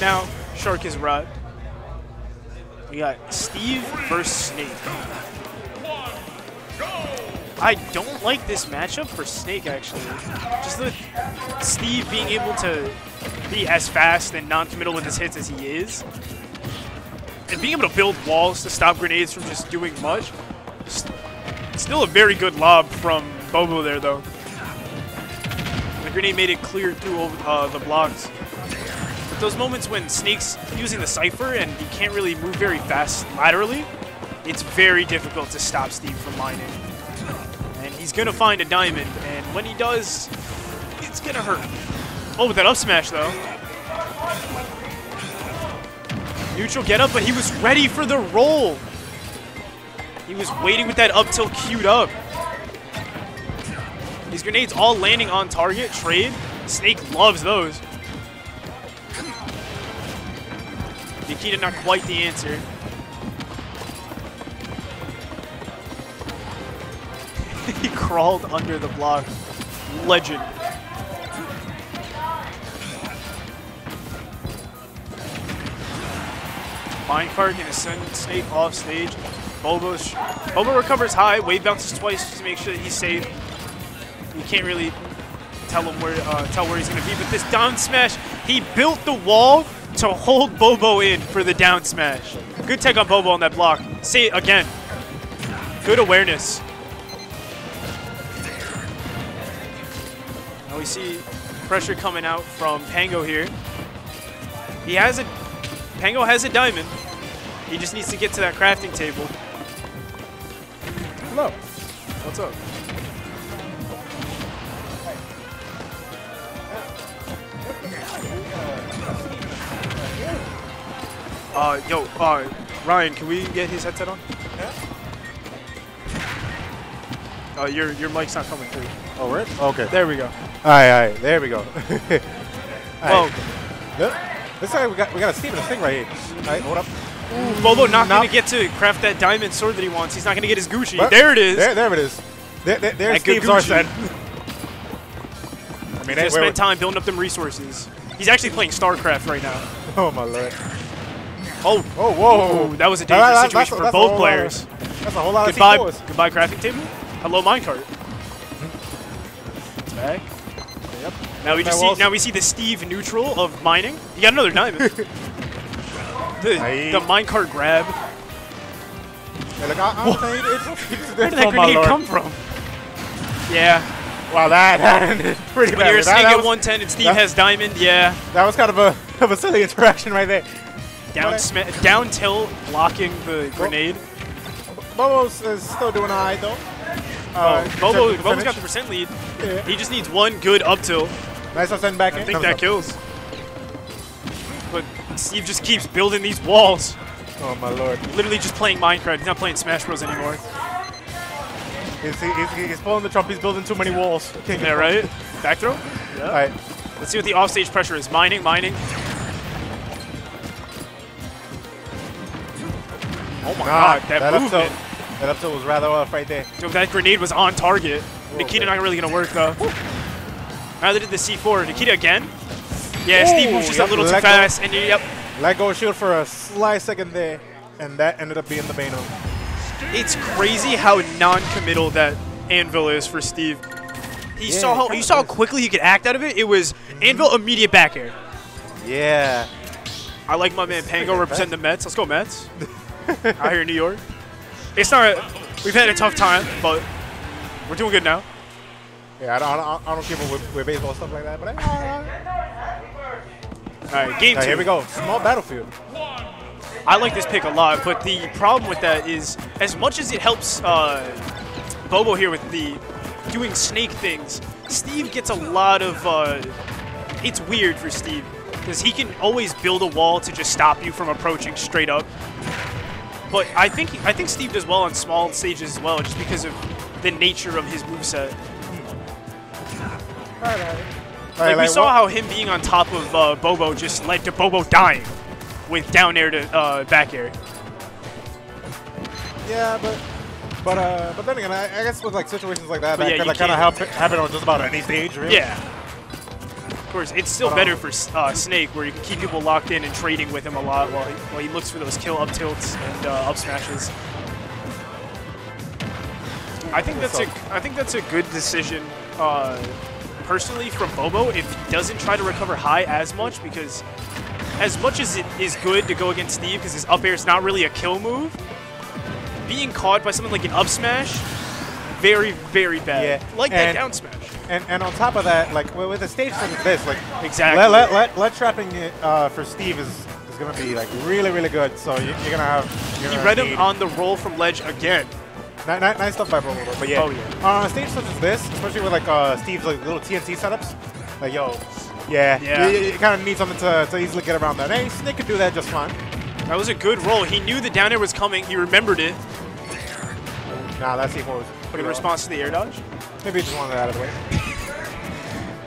now. Shark is right. We got Steve versus Snake. I don't like this matchup for Snake, actually. Just with Steve being able to be as fast and non-committal with his hits as he is, and being able to build walls to stop grenades from just doing much. Still a very good lob from Bobo there, though. The grenade made it clear through uh, the blocks. Those moments when Snake's using the Cypher and he can't really move very fast laterally, it's very difficult to stop Steve from mining. And he's going to find a diamond, and when he does, it's going to hurt. Oh, with that up smash, though. Neutral get up, but he was ready for the roll. He was waiting with that up tilt queued up. These grenades all landing on target, trade. Snake loves those. Nikita not quite the answer. he crawled under the block. Legend. Minecart gonna send Snake off stage. Bobo, Bobo recovers high, wave bounces twice just to make sure that he's safe. You can't really tell him where uh, tell where he's gonna be, but this down smash, he built the wall to hold Bobo in for the down smash. Good tech on Bobo on that block. See, again. Good awareness. Now we see pressure coming out from Pango here. He has a Pango has a diamond. He just needs to get to that crafting table. Hello. What's up? Uh, yo, uh, Ryan, can we get his headset on? Yeah. Uh, your your mic's not coming through. Oh, right. Okay. There we go. All right, all right. There we go. Well, Yep. This time we got we got a Steve and a Sting right here. All right, hold up. Bobo not Nope. gonna get to craft that diamond sword that he wants. He's not gonna get his Gucci. But- there it is. There, there it is. There, there, there's Steve's Gucci. Arsene. I mean, He's hey, gonna wait, spend wait. time building up them resources. He's actually playing StarCraft right now. Oh my lord. Oh, Oh, whoa. Ooh, that was a dangerous situation for a both lot of- players. That's a whole lot Goodbye, of C4s. goodbye crafting table. Hello minecart. It's back. Yep. Now we just see now we see the Steve neutral of mining. He got another diamond. the Aye. the minecart grab. Look, I, I'm saying it's, Where did that oh grenade come from? Yeah. Wow, that, that ended pretty When bad. you're a That- at was- 110 and Steve that- has diamond, yeah. That was kind of a of a silly interaction right there. Down down tilt blocking the grenade. Bobo's is still doing high though. Oh, Uh, Bobo, Bobo's got the percent lead. Yeah. He just needs one good up tilt. Nice send back in. I think that up. kills. But Steve just keeps building these walls. Oh my lord. Literally just playing Minecraft. He's not playing Smash Bros. anymore. He's, he's, he's pulling the Trump. He's building too many walls. Yeah, right? Back throw? Yeah. All right. Let's see what the offstage pressure is. Mining, mining. My god, that, up movement. tilt, that up tilt was rather off right there. Dude, that grenade was on target. Nikita not really gonna work though. Now they did the C4. Nikita again? Yeah, Steve Ooh, moves just yep, a little too let go. fast. And you- yep, Let go of shield for a slight second there, and that ended up being the Bano. it's crazy how non-committal that anvil is for Steve. He Yeah, saw how you saw how is. quickly he could act out of it. It was mm-hmm. anvil immediate back air. Yeah. I like my man Pango pretty representing the Mets. Let's go Mets. Out here in New York. It's not. We've had a tough time, but we're doing good now. Yeah, I don't, I don't, I keep up with, with baseball stuff like that, but uh, All right, game two. here we go. Small battlefield. I like this pick a lot, but the problem with that is, as much as it helps uh, Bobo here with the doing snake things, Steve gets a lot of. Uh, it's weird for Steve because he can always build a wall to just stop you from approaching straight up. But I think I think Steve does well on small stages as well, just because of the nature of his moveset. All right, all right. Like, right, we saw what- how him being on top of uh, Bobo just led to Bobo dying with down air to uh, back air. Yeah, but but uh, but then again, I, I guess with like situations like that, But that yeah, like, kind of happen, happen on just about any stage, really. Yeah. Of course, it's still better um, for uh, Snake, where you can keep people locked in and trading with him a lot while he, while he looks for those kill up tilts and uh, up smashes. I think that's a I think that's a good decision, uh, personally from Bobo if he doesn't try to recover high as much because as much as it is good to go against Steve because his up air is not really a kill move, being caught by something like an up smash, very very bad. Yeah, Like that down smash. And, and on top of that, like with a stage such as this, like Exactly. let, let, let, let trapping it uh, for Steve is, is gonna be like really really good. So you, you're gonna have. You're He gonna read him on the roll from ledge again. Ni- ni- nice stuff by Bobo, but yeah. Oh, yeah. On a stage such as this, especially with like uh, Steve's like little TNT setups, like yo, yeah, Yeah. you, you kind of need something to, to easily get around that. Hey, Snake could do that just fine. That was a good roll. He knew the down air was coming. He remembered it. Nah, that's C4 was. But in response to the air dodge, Maybe he just wanted that out of the way.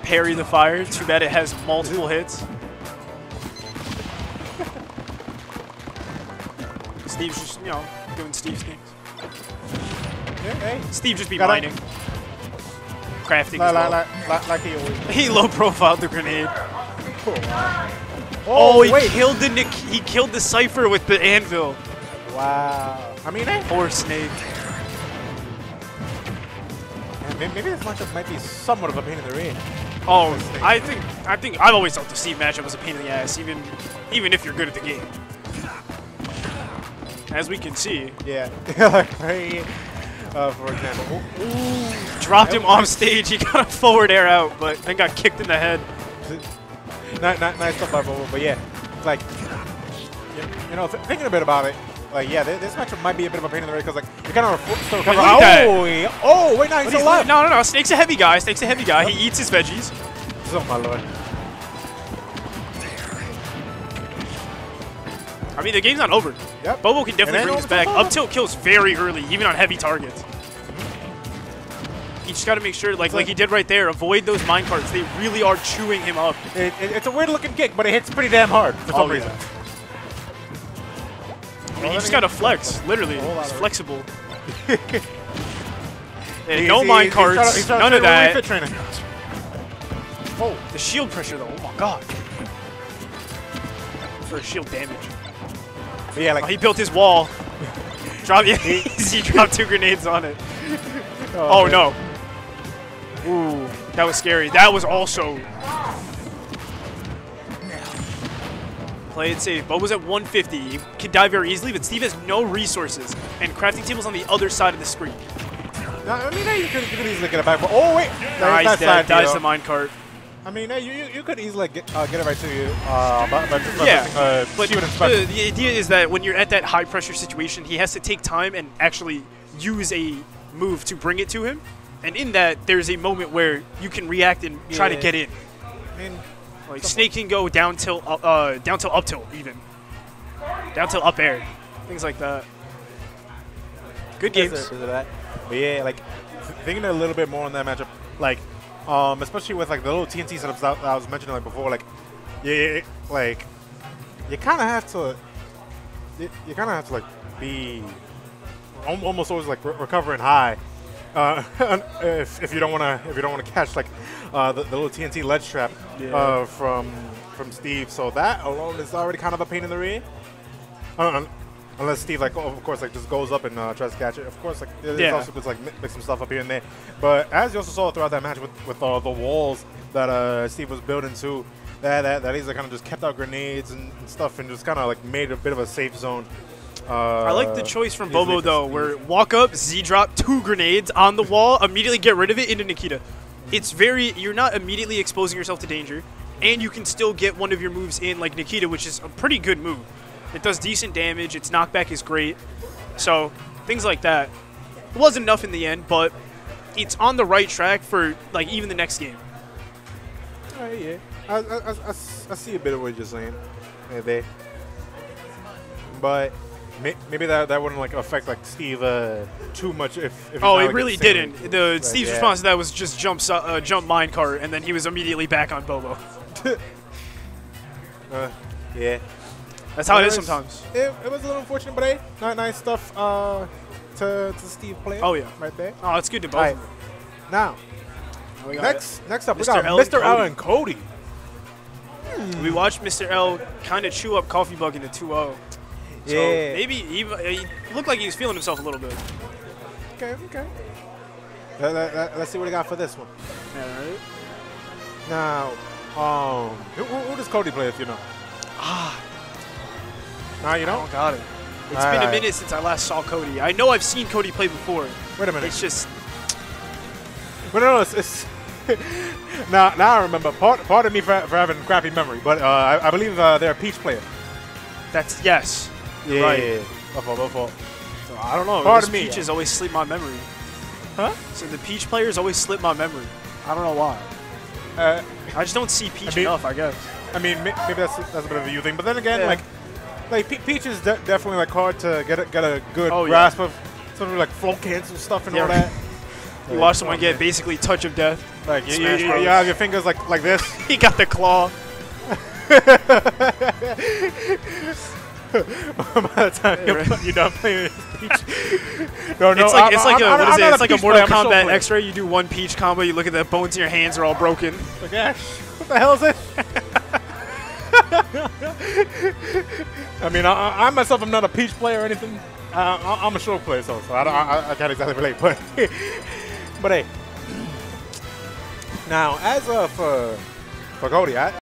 parry the fire. Too bad it has multiple hits. Steve's just, you know, doing Steve things. Yeah, hey. Steve just be Gotta- mining. Crafting Like, as well. like, he always. He low profiled the grenade. Oh, Oh, he wait. killed the Nick. He killed the Cypher with the anvil. Wow. I mean, Poor Snake. Maybe this matchup might be somewhat of a pain in the rear. Oh, I think I think I've always thought the Steve matchup was a pain in the ass, even even if you're good at the game. As we can see, Yeah. like, right here, uh, for example. Ooh, dropped him off stage. He got a forward air out, but then got kicked in the head. Not, not, nice stuff by Bobo, but yeah, like, you, you know, th thinking a bit about it, like, yeah, this, matchup might be a bit of a pain in the rear because, like, you kind of still at that. Oh, oh, wait, no, he's he's alive. no, no, no. Snake's a heavy guy. Snake's a heavy guy. He eats his veggies. Oh, my lord. I mean, the game's not over. Yep. Bobo can definitely bring this back. Up tilt kills very early, even on heavy targets. You just got to make sure, like like he did right there, avoid those mine carts. They really are chewing him up. It, it, it's a weird looking kick, but it hits pretty damn hard for some Oh, reason. I mean, you just got to flex, literally. whole lot It's flexible. And He's- no he- mine he's trying to- carts, he's trying none of train with Wii that. Fit training. Oh, the shield pressure though. Oh my god. For shield damage. But yeah, like, Oh, he built his wall. Drop, yeah, he dropped two grenades on it. Oh, oh, man. no. Ooh, that was scary. That was also. Play it safe. Bobo's at 150. He can die very easily, but Steve has no resources. And crafting table's on the other side of the screen. No, I mean, hey, you could, you could easily get it back. But, oh, wait. Nice, that dead. Dies the minecart. I mean, hey, you, you, you could easily get, uh, get it right to you. Uh, by just Yeah, uh, but the, the idea is that when you're at that high pressure situation, he has to take time and actually use a move to bring it to him. And in that, there's a moment where you can react and try to get in. I mean, Like Snake can go down tilt, up- uh, down till up tilt, even down till up air, things like that. Good games. sir, because of that. But yeah, like thinking a little bit more on that matchup, like um, especially with like the little TNT setups that, I was mentioning like before, like yeah, yeah, yeah, like you kind of have to, you, you kind of have to like be almost always like re- recovering high. Uh, if, if you don't want to if you don't want to catch like uh, the, the little TNT ledge trap Yeah. uh, from from Steve, so that alone is already kind of a pain in the rear. Uh, unless Steve, like, oh, of course, like just goes up and uh, tries to catch it. Of course, like it's Yeah. also good to like mix some stuff up here and there. But as you also saw throughout that match with with uh, the walls that uh, Steve was building too, that that, that he's like, kind of just kept out grenades and, and stuff and just kind of like made a bit of a safe zone. Uh, I like the choice from Bobo though, where walk up, Z drop, two grenades on the wall, immediately get rid of it into Nikita. It's very you're not immediately exposing yourself to danger, and you can still get one of your moves in like Nikita, which is a pretty good move. It does decent damage. Its knockback is great. So things like that. It wasn't enough in the end, but it's on the right track for like even the next game. Oh, yeah, I, I, I, I see a bit of what you're saying yeah, there. But maybe that, that wouldn't like affect like Steve uh, too much if. if Oh, it really didn't. The Like, Steve's yeah. response to that was just jump uh, jump minecart, and then he was immediately back on Bobo. Uh, yeah. That's how it is sometimes. It, it was a little unfortunate, but hey, not nice stuff uh, to, to Steve play. Oh, yeah. right there. Oh, it's good to both. Right. Now, We got next next up, we Mr. got Allen Mr. Cody. Allen Cody. We watched Mr. L kind of chew up Coffee Bug into 2-0. So Yeah. maybe he, he looked like he was feeling himself a little bit. Okay, okay. Let, let, us see what he got for this one. Yeah, right? Now, um, who, who who does Cody play if you know? Ah, Nah, you I know? don't got it. It's Alright, been a minute since I last saw Cody. I know I've seen Cody play before. Wait a minute. It's just But no, no, it's, it's now, now I remember. Part, part of me for, for having crappy memory, but uh, I, I believe uh, they're a Peach player. that's yes. Yeah, Right. My fault, my fault. So I don't know. Pardon Those me. Peaches always slip my memory. Huh? So the Peach players always slip my memory. I don't know why. Uh, I just don't see Peach I mean- enough. I guess. I mean, maybe that's that's a bit of a you thing, but then again, Yeah. like, like Pe- Peach is de- definitely like hard to get a, get a good Oh, yeah. grasp of, sort of like flow cancel stuff and Yeah, all that. You watch someone oh, get basically touch of death. like you, you, you, you have your fingers like like this. He got the claw. By the time you're, right. you're done playing Peach, no, no, it's like I'm- it's like I'm- a I'm- what I'm is it? not It's like a Mortal player, I'm a Show Kombat. X-ray. You do one Peach combo. You look at the bones in your hands are all broken. Like, Ash, what the hell is it? I mean, I, I myself am not a Peach player or anything. Uh, I, I'm a show player, so, so I, don't, I, I can't exactly relate. But, but hey. Now, as uh, for for Cody, I,